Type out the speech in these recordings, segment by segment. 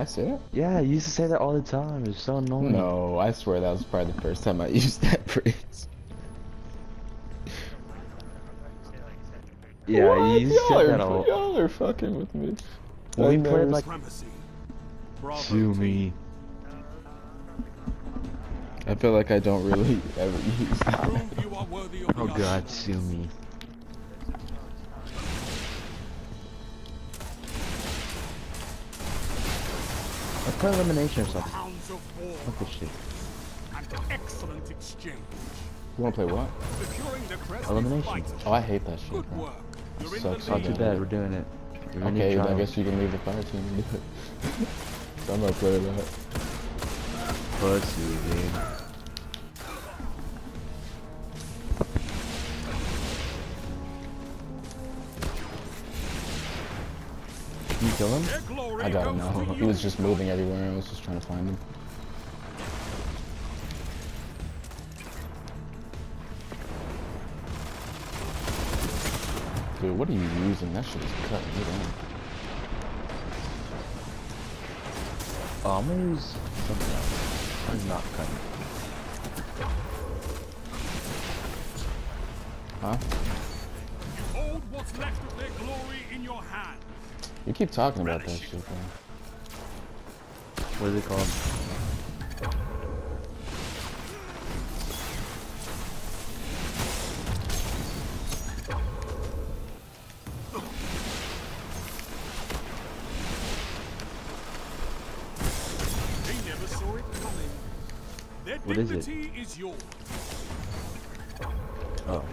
I say it? Yeah, you used to say that all the time. It's so annoying. No, I swear that was probably the first time I used that phrase. Yeah, What? you used to y'all say that all. Y'all are fucking with me. When we I played, like- Supremacy. Sue me. I feel like I don't really ever use that. Prove you are worthy of Oh god, sue me. Let's play elimination or something. Hounds of war. Fuck this shit. An excellent exchange. You wanna play what? Securing the crest is Elimination. Oh, I hate that shit, Good bro. work. You're in Sucks Not too bad. bad, we're doing it. We're Okay, I guess you can leave the fire team and do it. so I'm gonna play that. Pussy, dude. Can you kill him? I goes know. He was just moving everywhere. I was just trying to find him. Dude, what are you using? That shit is cutting me down. Oh, I'm gonna use something else. I'm not cutting. Huh? You hold what's left of their glory in your hand. You keep talking about that shit, bro. What is it called? They never saw it coming. Their What is it? dignity is yours. Oh.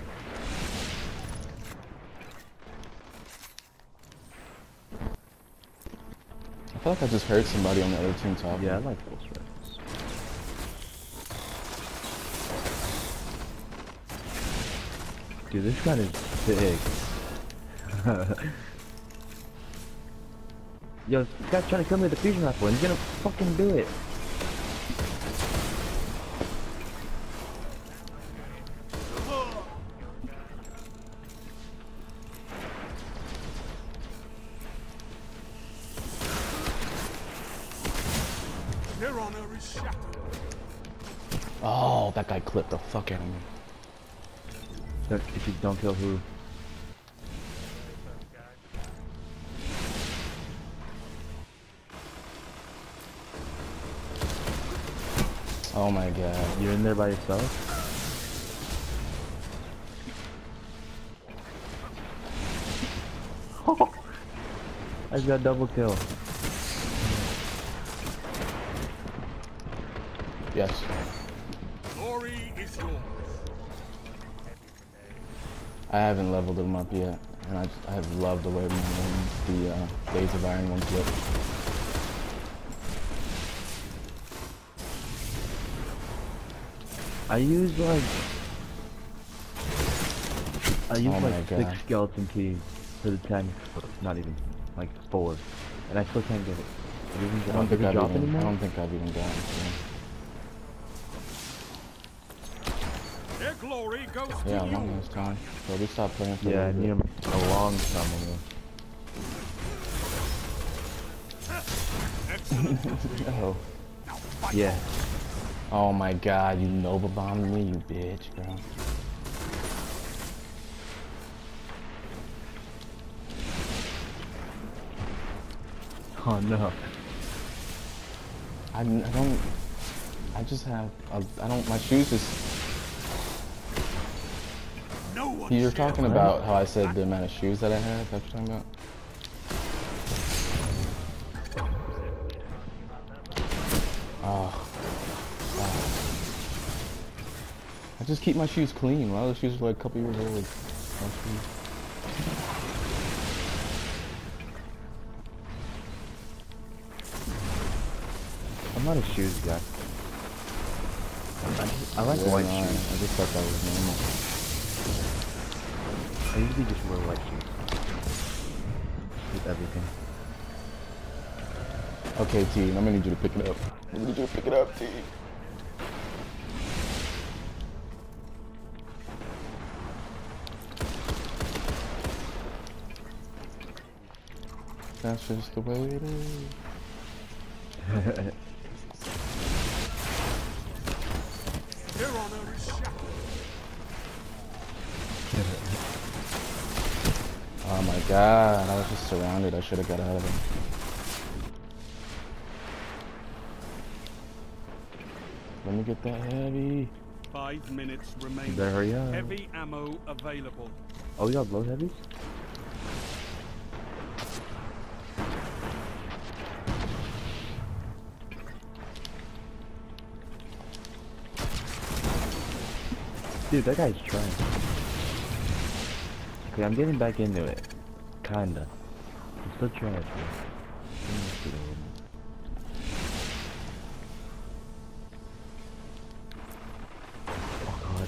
Feel like I just heard somebody on the other team talking. Yeah, I like full strikes. Dude, this gun is big. Yo, this guy's trying to kill me with the fusion rifle, and he's gonna fucking do it. Oh, that guy clipped the fuck out of me. If you don't kill who? Oh my god. You're in there by yourself? I just got double kill. Yes. Glory is yours. I haven't leveled him up yet, and I, just, I have loved the way my ones, the uh, Days of Iron ones look. I use like I use Oh my like six God. skeleton keys for the tank, not even like four, and I still can't get it. It doesn't I don't think I've even, I don't think I've even gotten to glory goes it. to Yeah, a long ass time. So we stopped playing for Yeah, a I little need bit. a long time ago. Excellent victory. Oh. Yeah. oh my god, you Nova bombed me, you bitch, bro. Oh no. I, I don't, I just have, I I don't, my shoes just, No one you're talking the about how I said the amount of shoes that I have, that's what you're talking about? Oh. oh. I just keep my shoes clean. a My other shoes are like a couple years old. I'm not a shoes guy. I, just, I like Yeah, white no, shoes. I just thought that was normal. I usually just wear white shoes. With everything. Okay, T, I'm gonna need you to pick it up. I'm gonna need you to pick it up, T. That's just the way it is. Their honor Oh my god, I was just surrounded. I should have got out of there. Let me get that heavy. Five minutes remaining. better hurry up. Heavy ammo available. Oh, you got low heavies? Dude, that guy's trying. Okay, I'm getting back into it. Kinda. I'm still trying to. Oh god.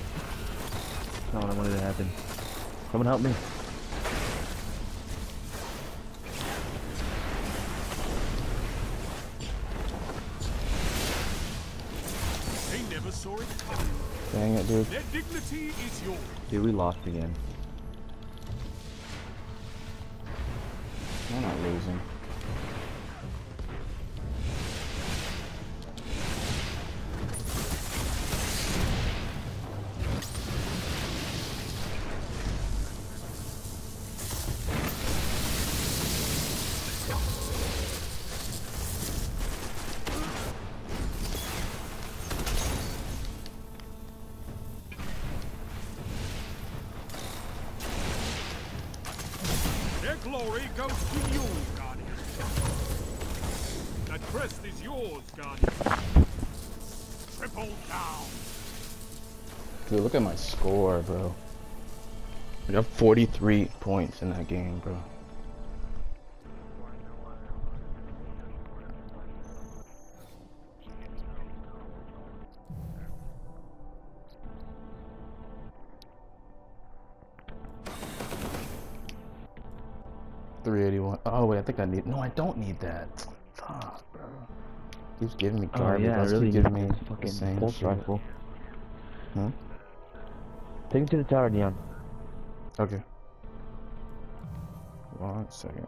That's not what I wanted to happen. Someone help me. They never saw it coming. Dang it, dude. Their dignity is yours. Dude, we lost again. We're not losing. Glory goes to you, Guardian. That crest is yours, Guardian. Triple down. Dude, look at my score, bro. I got 43 points in that game, bro. Three eighty one. Oh wait, I think I need. No, I don't need that. Fuck, bro. He's giving me Oh garbage. yeah, I Let's really keep need giving me fucking same pulse rifle. Huh? Take him to the tower, Deion. Okay. One second.